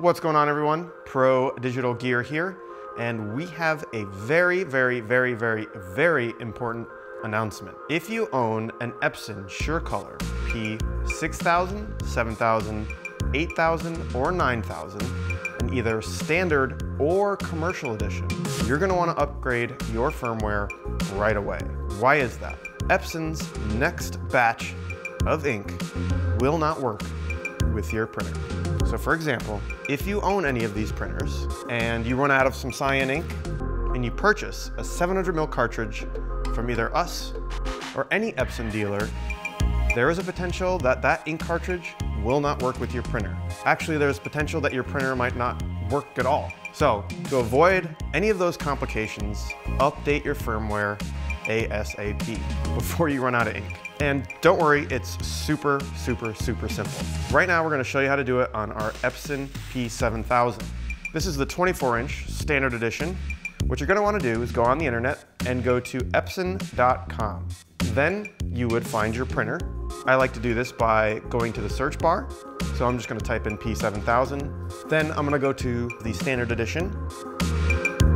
What's going on everyone? Pro Digital Gear here, and we have a very, very, very, very, very important announcement. If you own an Epson SureColor P6000, 7000, 8000, or 9000, in either standard or commercial edition, you're gonna wanna upgrade your firmware right away. Why is that? Epson's next batch of ink will not work with your printer. So for example, if you own any of these printers and you run out of some cyan ink and you purchase a 700 ml cartridge from either us or any Epson dealer, there is a potential that that ink cartridge will not work with your printer. Actually, there's potential that your printer might not work at all. So to avoid any of those complications, update your firmware ASAP before you run out of ink. And don't worry, it's super, super, super simple. Right now, we're gonna show you how to do it on our Epson P7000. This is the 24 inch standard edition. What you're gonna wanna do is go on the internet and go to epson.com. Then you would find your printer. I like to do this by going to the search bar. So I'm just gonna type in P7000. Then I'm gonna go to the standard edition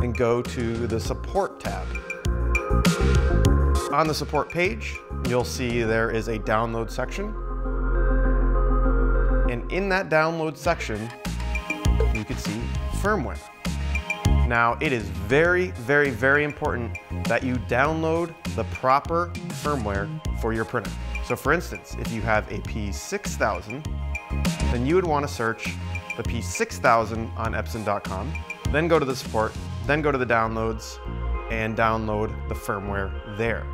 and go to the support tab. On the support page, you'll see there is a download section. And in that download section, you can see firmware. Now, it is very, very, very important that you download the proper firmware for your printer. So for instance, if you have a P6000, then you would want to search the P6000 on Epson.com, then go to the support, then go to the downloads, and download the firmware there.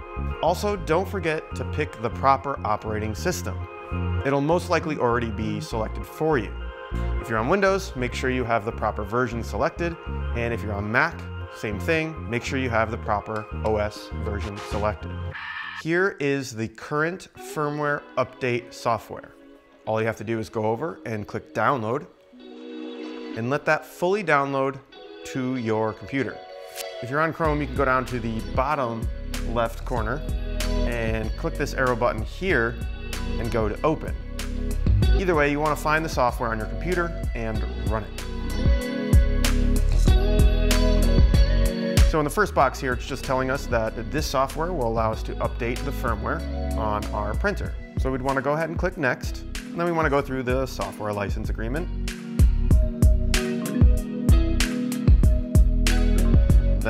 Also, don't forget to pick the proper operating system. It'll most likely already be selected for you. If you're on Windows, make sure you have the proper version selected, and if you're on Mac, same thing, make sure you have the proper OS version selected. Here is the current firmware update software. All you have to do is go over and click download and let that fully download to your computer. If you're on Chrome, you can go down to the bottom left corner and click this arrow button here and go to open. Either way, you want to find the software on your computer and run it. So in the first box here, it's just telling us that this software will allow us to update the firmware on our printer. So we'd want to go ahead and click next, and then we want to go through the software license agreement.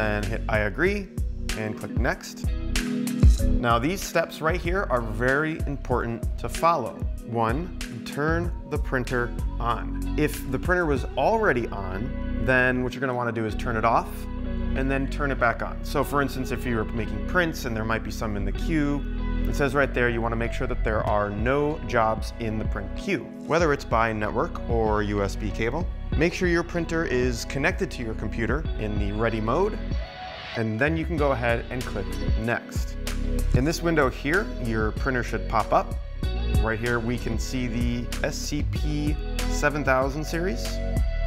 Then hit I agree and click next. Now these steps right here are very important to follow. One, turn the printer on. If the printer was already on, then what you're gonna wanna do is turn it off and then turn it back on. So for instance, if you're making prints and there might be some in the queue, it says right there you want to make sure that there are no jobs in the print queue, whether it's by network or USB cable. Make sure your printer is connected to your computer in the ready mode, and then you can go ahead and click next. In this window here, your printer should pop up. Right here we can see the SCP 7000 series.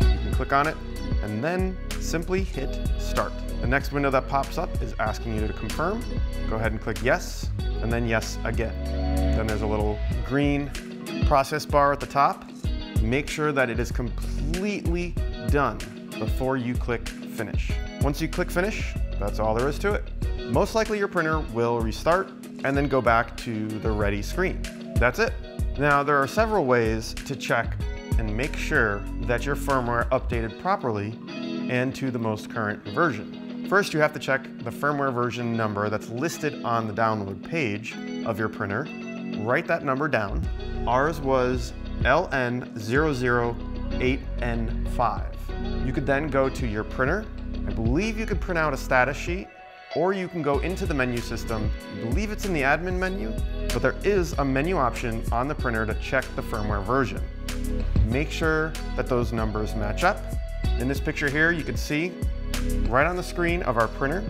You can click on it and then simply hit start. The next window that pops up is asking you to confirm. Go ahead and click yes, and then yes again. Then there's a little green process bar at the top. Make sure that it is completely done before you click finish. Once you click finish, that's all there is to it. Most likely your printer will restart and then go back to the ready screen. That's it. Now there are several ways to check and make sure that your firmware updated properly and to the most current version. First, you have to check the firmware version number that's listed on the download page of your printer. Write that number down. Ours was LN008N5. You could then go to your printer. I believe you could print out a status sheet or you can go into the menu system. I believe it's in the admin menu, but there is a menu option on the printer to check the firmware version. Make sure that those numbers match up. In this picture here, you can see right on the screen of our printer,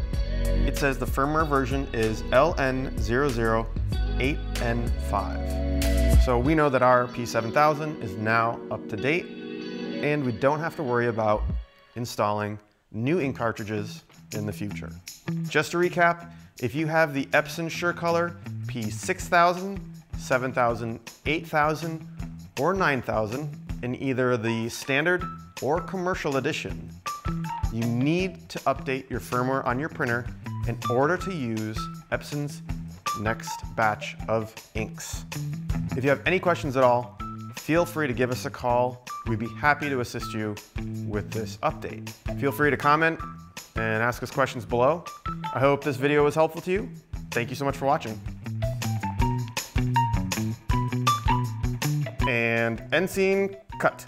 it says the firmware version is LN008N5. So we know that our P7000 is now up to date and we don't have to worry about installing new ink cartridges in the future. Just to recap, if you have the Epson SureColor P6000, 7000, 8000, or 9000, in either the standard or commercial edition, you need to update your firmware on your printer in order to use Epson's next batch of inks. If you have any questions at all, feel free to give us a call. We'd be happy to assist you with this update. Feel free to comment and ask us questions below. I hope this video was helpful to you. Thank you so much for watching. And end scene, cut.